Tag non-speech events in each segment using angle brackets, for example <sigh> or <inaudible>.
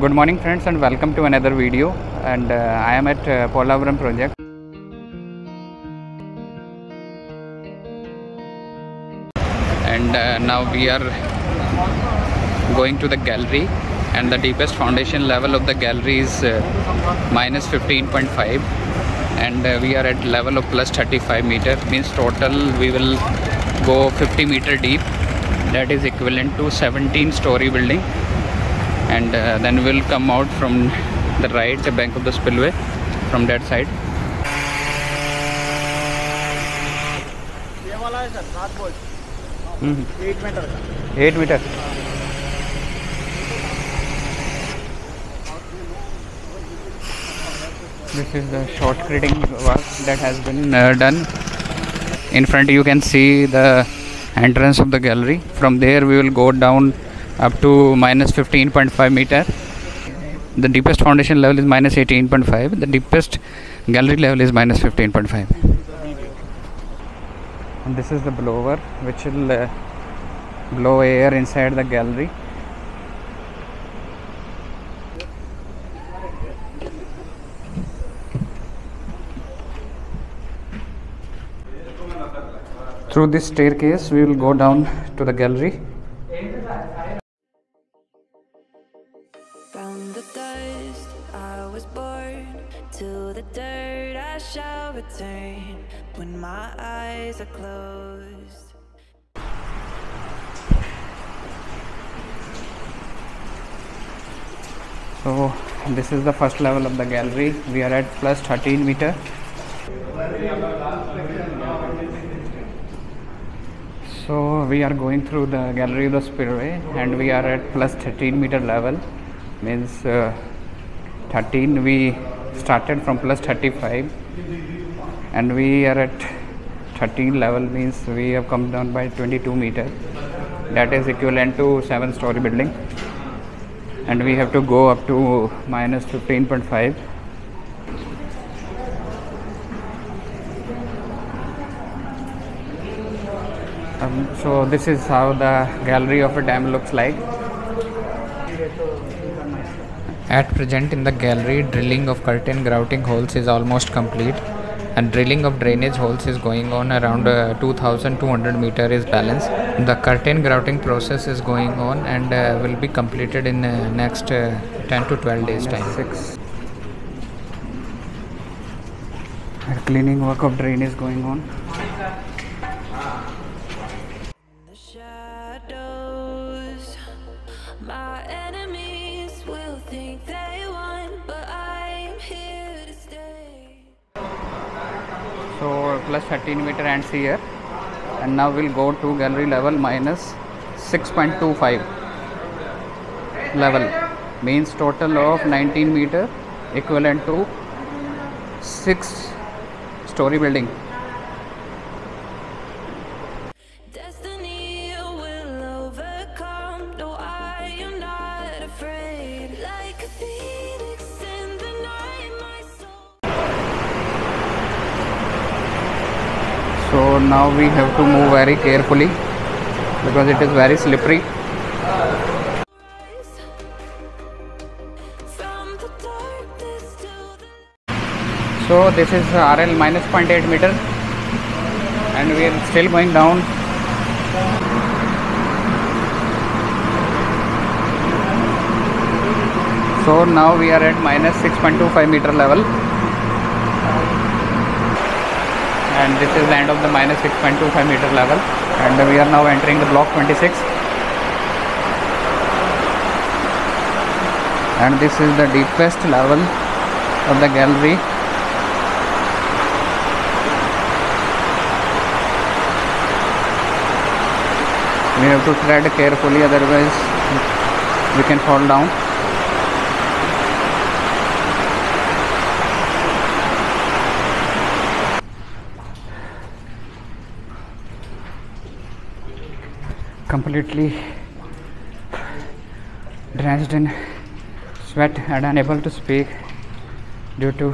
Good morning friends and welcome to another video. And uh, I am at uh, Polavaram project. And uh, now we are going to the gallery. And the deepest foundation level of the gallery is uh, minus 15.5 and uh, we are at level of plus 35 meter. Means total we will go 50 meter deep. That is equivalent to 17 story building and uh, then we'll come out from the right the bank of the spillway from that side. Mm -hmm. 8 meters 8 meters this is the shotcreting work that has been uh, done. In front you can see the entrance of the gallery. From there we will go down up to minus 15.5 meter. The deepest foundation level is minus 18.5 the deepest gallery level is minus 15.5 and this is the blower which will uh, blow air inside the gallery. Through this staircase we will go down to the gallery shall return when my eyes are closed. so this is the first level of the gallery. We are at plus 13 meter. So we are going through the gallery of the spillway and we are at plus 13 meter level. Means uh, 13 we started from plus 35 and we are at 13 level means we have come down by 22 meter. That is equivalent to 7 story building. And we have to go up to minus 15.5 um, so this is how the gallery of a dam looks like at present in the gallery drilling of curtain grouting holes is almost complete and drilling of drainage holes is going on around uh, 2200 meter is balanced. the curtain grouting process is going on and uh, will be completed in uh, next uh, 10 to 12 days time six cleaning work of drain is going on plus 13 meter ends here and now we'll go to gallery level minus 6.25 level. Means total of 19 meter equivalent to 6 story building so now we have to move very carefully because it is very slippery. So this is rl minus 0.8 meter and we are still going down. So now we are at minus 6.25 meter level and this is the end of the minus 6.25 meter level. And we are now entering the block 26 and this is the deepest level of the gallery. We have to tread carefully otherwise we can fall down completely drenched in sweat and unable to speak due to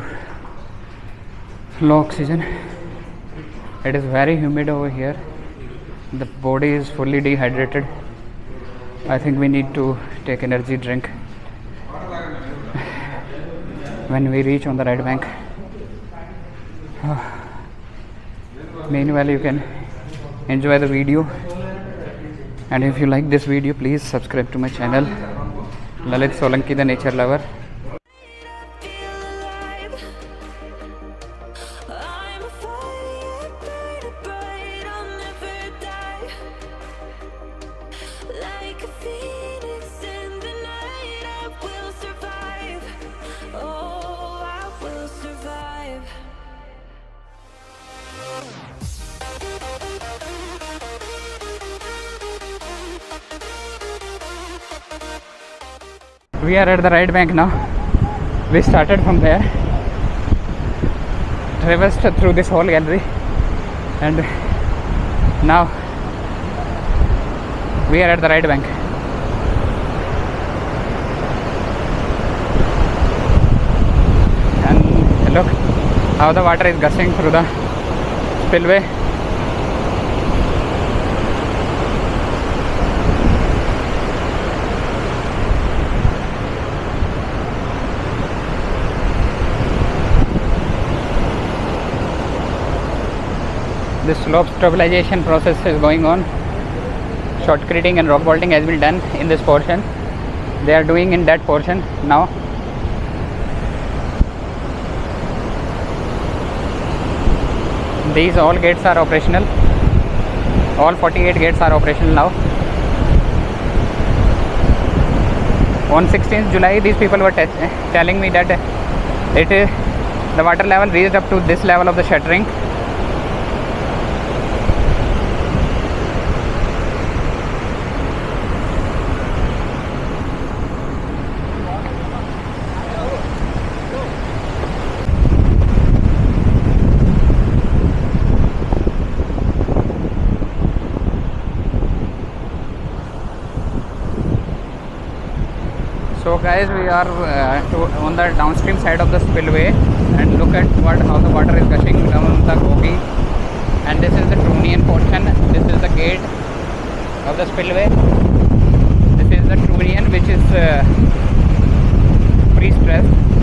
low oxygen. It is very humid over here. The body is fully dehydrated. I think we need to take energy drink when we reach on the right bank. <sighs> Meanwhile you can enjoy the video and if you like this video please subscribe to my channel. Lalit solanki the nature lover. Feel alive. I'm we are at the right bank now. We started from there. Traversed through this whole gallery. And now we are at the right bank. And look how the water is gushing through the spillway the slope stabilization process is going on. Shotcreting and rock bolting has been done in this portion. They are doing in that portion now. These all gates are operational. All 48 gates are operational now. On 16th july these people were telling me that it is the water level reached up to this level of the shuttering So guys, we are uh, on the downstream side of the spillway, and look at what how the water is gushing down the Gobi. And this is the Trunnion portion. This is the gate of the spillway. This is the Trunnion, which is uh, pre-stressed.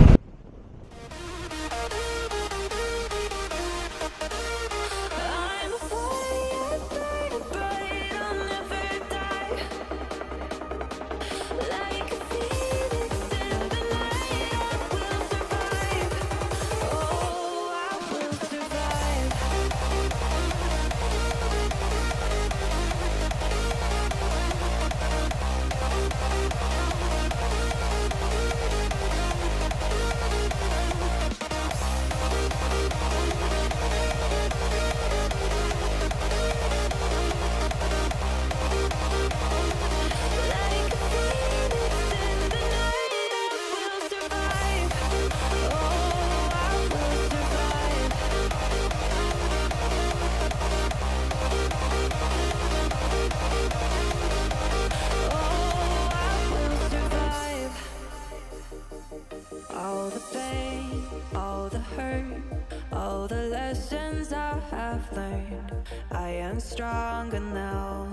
Lessons I have learned. I am stronger now.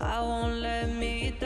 I won't let me